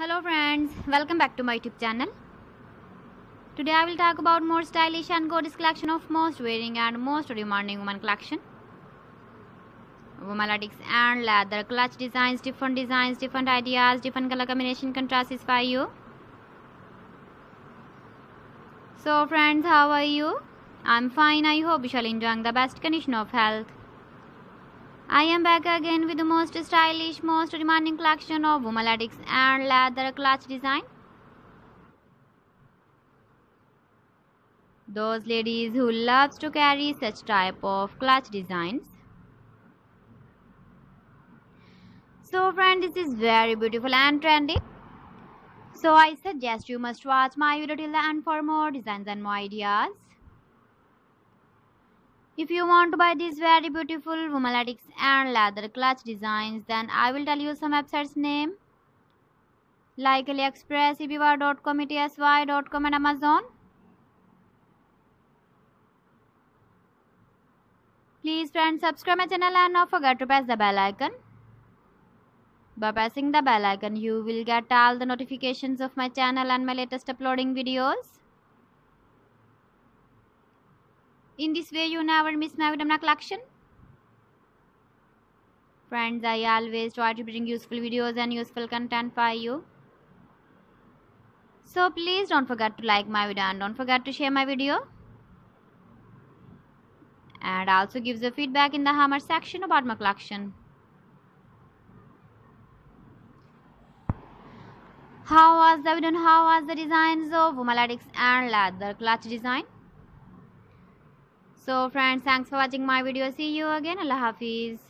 Hello friends, welcome back to my YouTube channel. Today I will talk about more stylish and gorgeous collection of most wearing and most demanding woman collection. woman latex and leather clutch designs, different designs, different ideas, different color combination can satisfy you. So friends, how are you? I'm fine. I hope you shall enjoying the best condition of health. I am back again with the most stylish, most demanding collection of woman latex and leather clutch design. Those ladies who loves to carry such type of clutch designs. So friend, this is very beautiful and trendy. So I suggest you must watch my video till the end for more designs and more ideas. If you want to buy these very beautiful woman latex and leather clutch designs, then I will tell you some websites name like AliExpress, eBay.com, ETSY.com and Amazon. Please friends subscribe my channel and don't forget to press the bell icon. By pressing the bell icon, you will get all the notifications of my channel and my latest uploading videos. In this way, you never miss my video collection. Friends, I always try to bring useful videos and useful content for you. So please don't forget to like my video and don't forget to share my video. And also give the feedback in the hammer section about my collection. How was the video how was the designs of woman latex and leather clutch design? So friends, thanks for watching my video. See you again. Allah Hafiz.